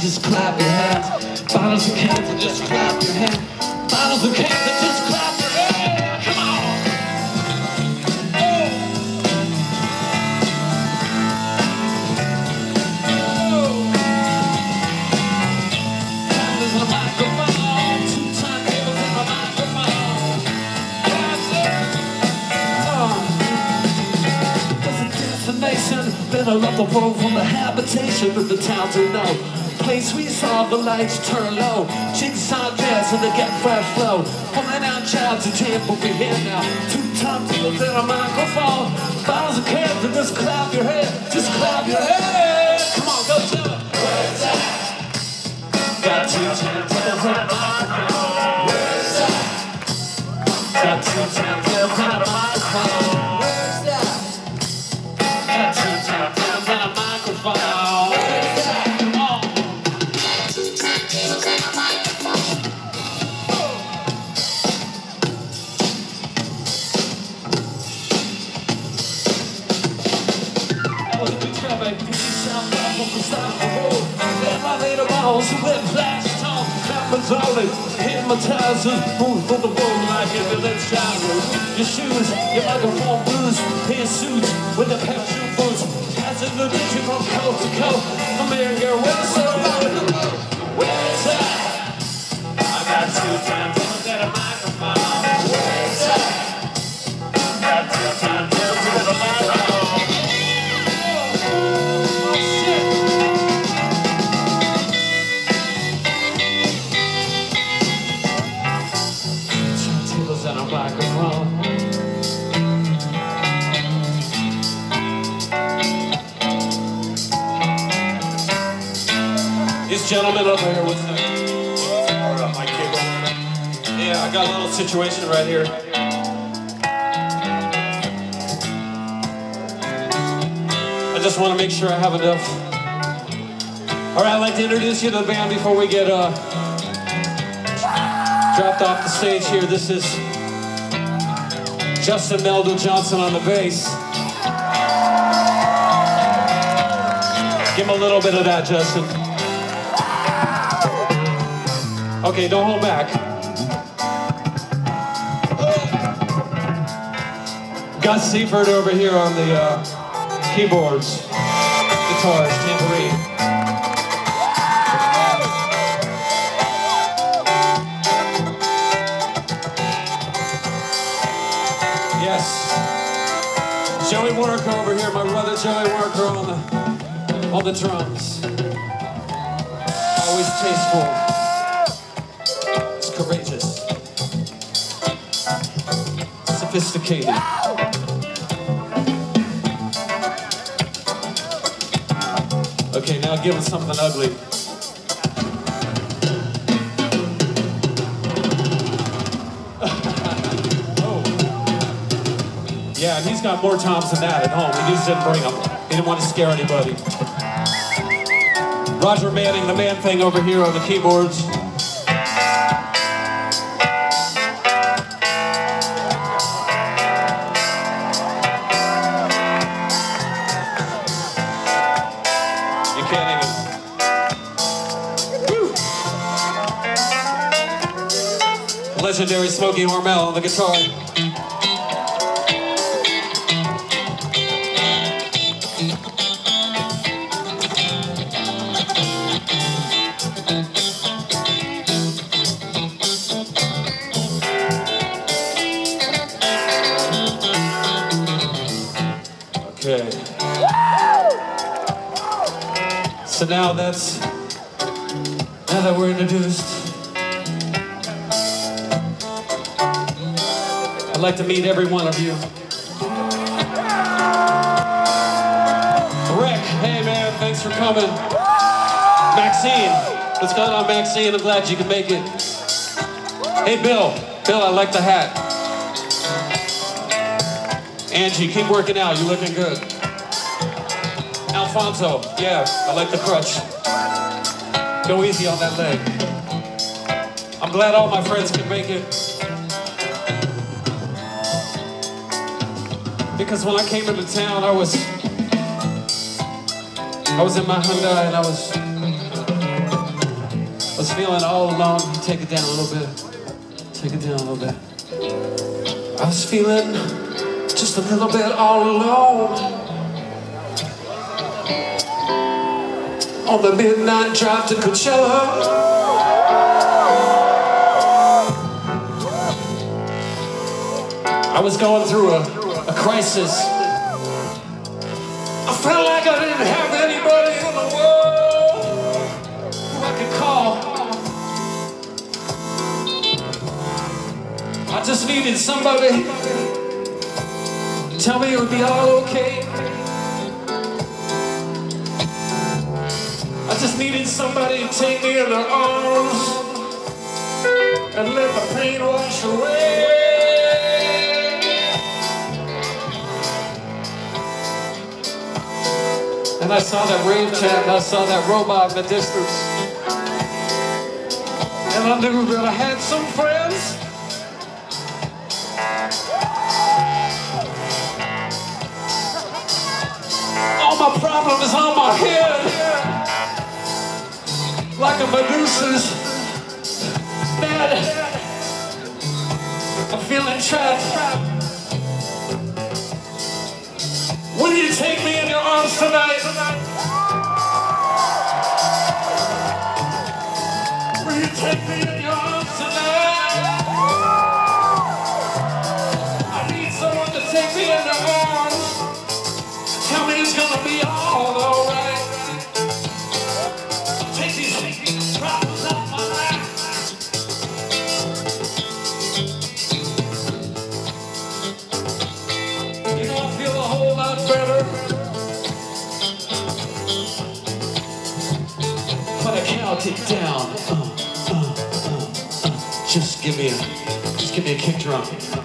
just clap your hands. Bottles of cans, just clap your hands. Bottles of cans, just clap your hands. Come on. Destination, been around the world from the habitation of the towns we know. Place we saw the lights turn low. Jigsaw jazz and they get fresh flow. Pulling out jobs and tempo we hear now. Two turntables and a microphone. Bottles of cans and just clap your head. Just clap your head. Come on, go it. Where's that? Got two turntables and a microphone. Where's that? Got two turntables and a microphone. The my little balls with flash talk. Hypnotic, hypnotizing. Move for the world like a village. Your shoes, your microphone blues. His suits with the parachute boots. Passing the ditch from coast to coast. The road? Gentleman over here my cable. Yeah, I got a little situation right here. I just want to make sure I have enough. All right, I'd like to introduce you to the band before we get uh, dropped off the stage here. This is Justin Meldal-Johnson on the bass. Give him a little bit of that, Justin. Okay, don't hold back. Gus Seyffert over here on the uh, keyboards, guitars, tambourine. Yes. Joey Waronker over here, my brother Joey Waronker on the on the drums. Always tasteful. Sophisticated. Okay, now give us something ugly. Oh. Yeah, and he's got more toms than that at home. He just didn't bring them. He didn't want to scare anybody. Roger Manning, the man thing over here on the keyboards. Legendary Smokey Hormel on the guitar. Okay. So now that's now that we're introduced, I'd like to meet every one of you. Rick, hey man, thanks for coming. Maxine, what's going on, Maxine? I'm glad you can make it. Hey Bill, Bill, I like the hat. Angie, keep working out. You're looking good. Alfonso, yeah, I like the crutch. Go easy on that leg. I'm glad all my friends can make it. Because when I came into town, I was I was in my Hyundai and I was I was feeling all alone. Take it down a little bit. Take it down a little bit. I was feeling just a little bit all alone. On the midnight drive to Coachella. I was going through a, a crisis. I felt like I didn't have anybody in the world who I could call. I just needed somebody to tell me it would be all okay. I just needed somebody to take me in their arms and let the pain wash away. And I saw that rave chat, and I saw that robot in the distance. And I knew that I had some friends. All my problems on my head. Like a Medusa's bed. I'm feeling trapped. Will you take me in your arms better. When I count it down. Uh, uh, uh, uh. Just give me a, just give me a kick drum.